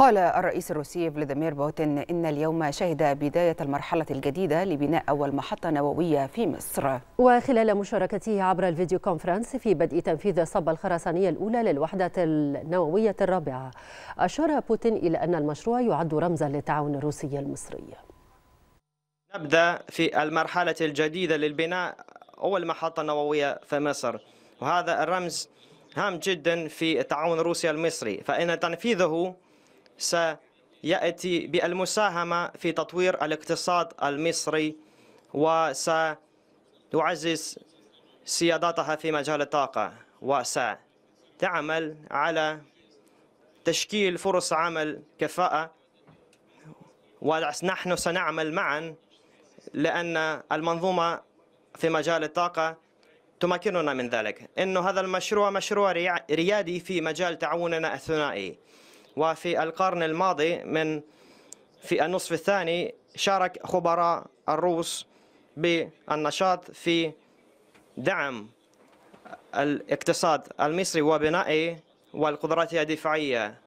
قال الرئيس الروسي فلاديمير بوتين إن اليوم شهد بداية المرحلة الجديدة لبناء أول محطة نووية في مصر. وخلال مشاركته عبر الفيديو كونفرنس في بدء تنفيذ الصبة الخرسانية الأولى للوحدة النووية الرابعة أشار بوتين إلى أن المشروع يعد رمزا للتعاون الروسي المصري. نبدأ في المرحلة الجديدة للبناء أول محطة نووية في مصر وهذا الرمز هام جدا في التعاون الروسي المصري فإن تنفيذه سيأتي بالمساهمة في تطوير الاقتصاد المصري وسيعزز سيادتها في مجال الطاقة وستعمل على تشكيل فرص عمل كفاءة. ونحن سنعمل معا لأن المنظومة في مجال الطاقة تمكننا من ذلك. إنه هذا المشروع مشروع ريادي في مجال تعاوننا الثنائي. وفي القرن الماضي من في النصف الثاني شارك خبراء الروس بالنشاط في دعم الاقتصاد المصري وبنائه والقدرات الدفاعية.